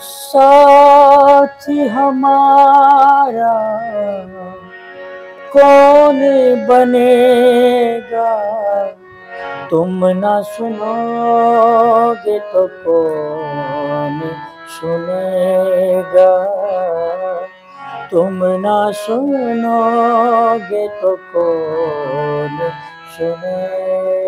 साथी हमारा कौन बनेगा? तुम ना सुनोगे तो कौन सुनेगा? तुम ना सुनोगे तो कौन सुनेगा?